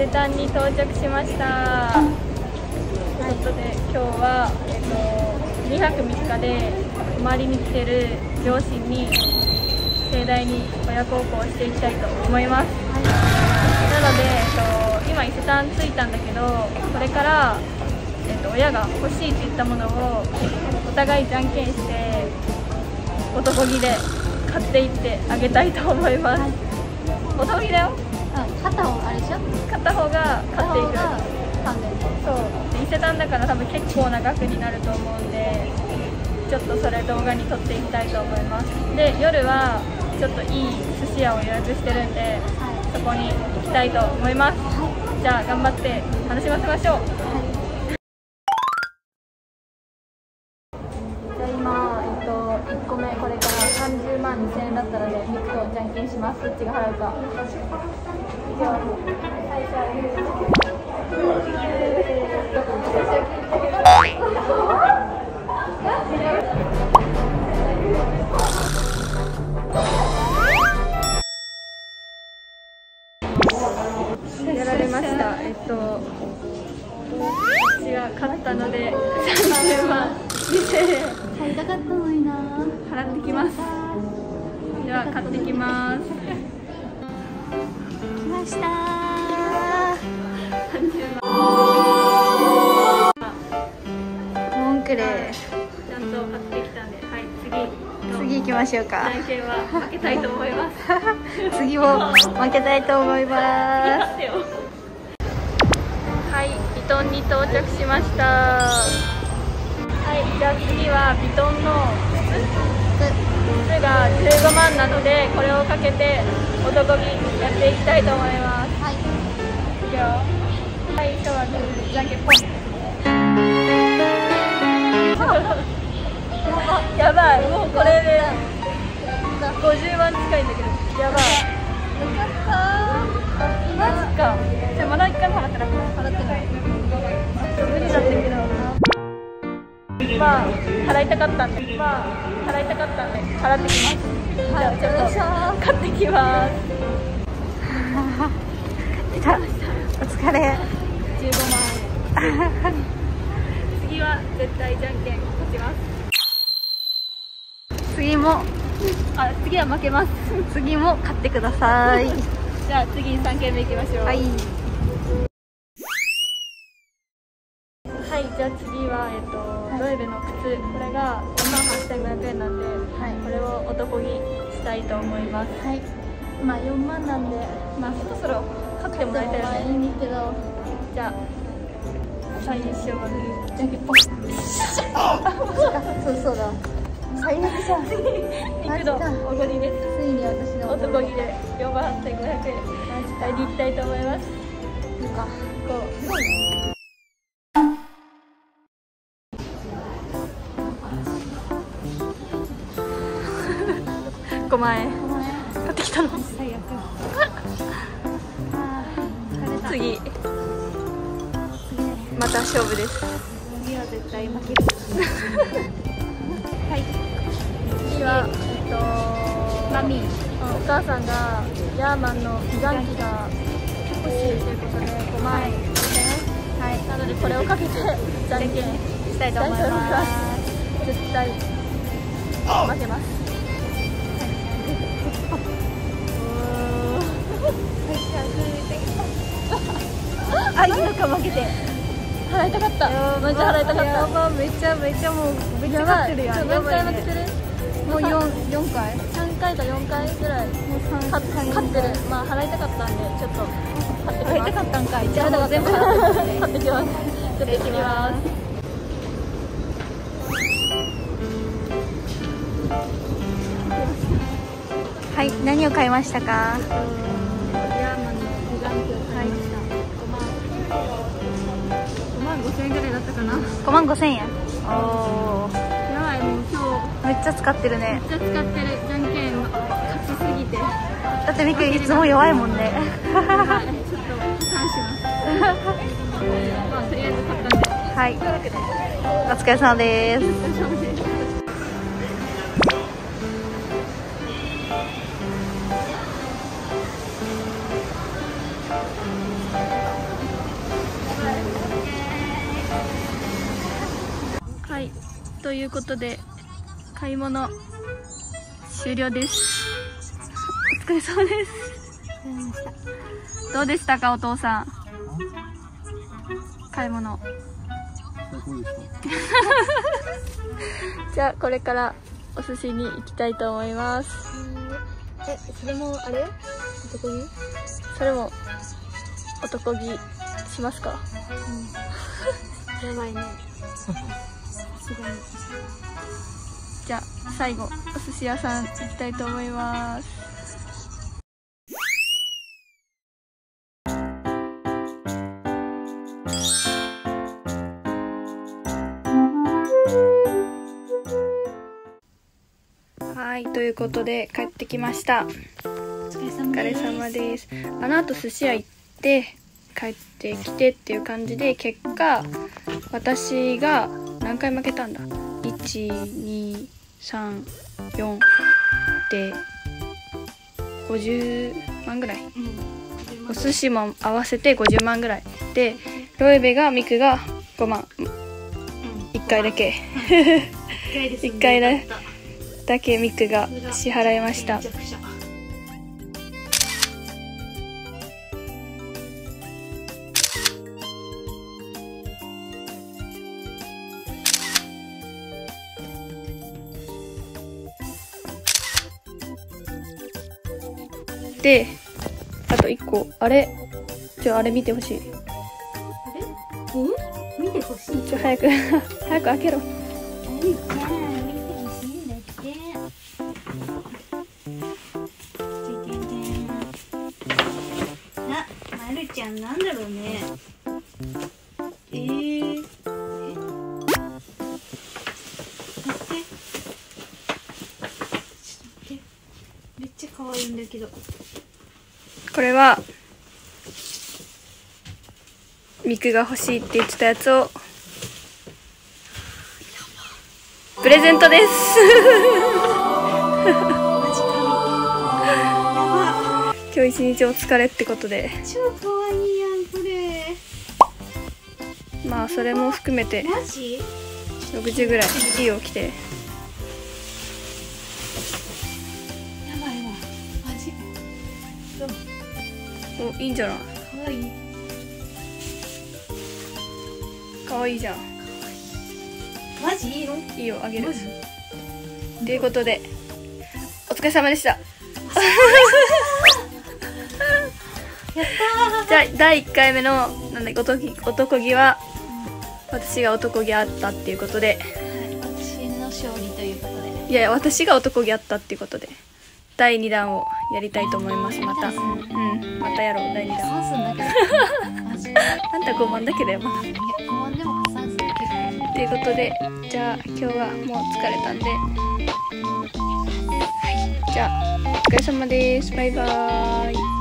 伊勢丹に到着しました。ということで今日は、えっと、2泊3日で泊まりに来てる両親に盛大に親孝行していきたいと思います、なので、えっと、今伊勢丹着いたんだけどこれから、えっと、親が欲しいって言ったものをお互いじゃんけんして男気で買っていってあげたいと思います、男気だよ。うん、片方あれでしょ？買った方が買っていく。片方が3年そう。で伊勢丹だから多分結構な額になると思うんでちょっとそれ動画に撮っていきたいと思います。で夜はちょっといい寿司屋を予約してるんではそこに行きたいと思います。じゃあ頑張って楽しませましょう。じゃあ今、えっと、1個目これから30万2000円だったので肉とじゃんけんします。どっちが払うかやられました。えっと、私が勝ったので、30万2000円買いたかったのにな払ってきます。では、買ってきます。来ました30万。モンクレちゃんと買ってきたんで、はい、次。次行きましょうかじゃんけんは負けたいと思います。次も負けたいと思いますはい、ビトンに到着しましたはい、じゃあ次はビトンの靴が15万なのでこれをかけて男気やっていきたいと思いますはいいくよはい、今日はじゃんけんぽんやばい、もうこれで50万近いんだけどやばいよかったマジかじゃあまだ一回も払ってなくない払ってないまあ払いたかったんでまあ払いたかったんで払ってきます。はいじゃあちょっと買ってきます。お疲れ15万円次は絶対じゃんけん勝ちます。次もあ次は負けます。次も買ってください。じゃあ次3軒目いきましょうはいはい、じゃあ次は、えっとロエベの靴、これが4万8500円なんで、はいこれを男気したいと思います。はいまあ4万なんでまあ、そろそろ買ってもらいたいよね。いいんですけどじゃあ、最初はグー、じゃんけんぽん。そうそうだ最悪じゃん肉のおごりです。ついに私の男気で4万8500円、買いに行きたいと思います。こう前。買ってきたの。次。また勝負です。次は絶対負けるはい。次はえっとマミー。お母さんがヤーマンの美顔器が欲しいということで5万円はい。なのでこれをかけてじゃんけんしたいと思います。絶対負けます。あいいのか負けて。払いたかった。マジで払いたかった。やばめっちゃめっちゃもうめっちゃ勝ってるやん。ちょ何回負けて。るもう四四回？3回か4回ぐらい。もう三勝勝ってる。まあ払いたかったんでちょっと。買ってきます払いたかったんかい。じじゃあ全部払ってきます。ちょっと行ってきます。はい何を買いましたか？かな？5万5千円。おおやばいもう今日。めっちゃ使ってるね。めっちゃ使ってる。じゃんけん勝ちすぎて。はだってミクいつも弱いもんね。い。ちょっと破産しますまあとりあえず買ったんで。はい。お疲れ様ですということで買い物終了です。お疲れ様です。どうでした？か？お父さん。買い物。じゃあこれからお寿司に行きたいと思います。えそれもあれ？男気？それも男気しますか？やばいねすごい。じゃあ最後お寿司屋さん行きたいと思います。はいということで帰ってきました。お疲れ様です。あの後寿司屋行って帰ってきてっていう感じで結果私が何回負けたんだ？1234で50万ぐらい。お寿司も合わせて50万ぐらい。でロエベがミクが5万。1回だけ。一回だ だけミクが支払いましたであと1個あれ？ちょあれ見てほしい。うん見てほしい。ちょ早く 早く開けろ。見てほしいんだってあ、まるちゃんなんだろうね。えめっちゃ可愛いんだけどこれはミクが欲しいって言ってたやつをプレゼントです。今日一日お疲れってことで。超可愛いやんこれ。まあそれも含めてマジ？60ぐらいいいよ来て。やばいわマジ？おいいんじゃない？可愛いかわいいじゃん。マジいい。のいいよあげる。ということでお疲れ様でした。やったじゃあ第1回目のなんだ男気男気は私が男気あったっていうことで。ー私の勝利ということで。いやいや私が男気あったっていうことで。第2弾をやりたいと思いますまた。うん。またやろう第2弾。あんた5万だけだよ。まだ5万でも破産する結構ということでじゃあ今日はもう疲れたんで。はい。じゃあお疲れ様です。バイバーイ